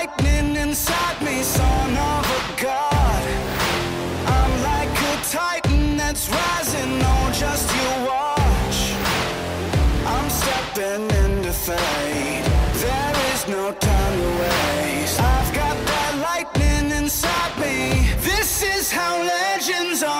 lightning inside me, son of a god. I'm like a titan that's rising on just you watch. I'm stepping into fate. There is no time to waste. I've got that lightning inside me. This is how legends are.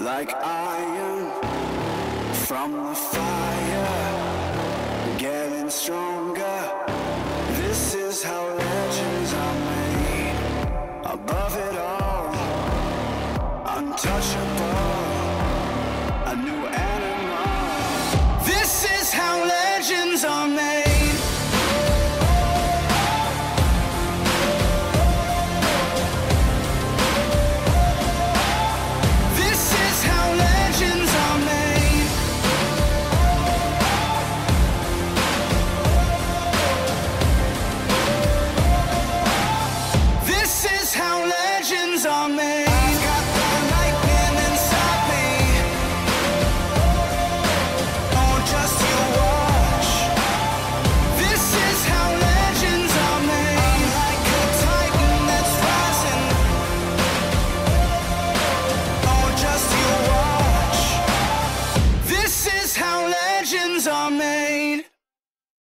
like iron from the fire, getting stronger. This is how legends are made. Above it all, untouchable.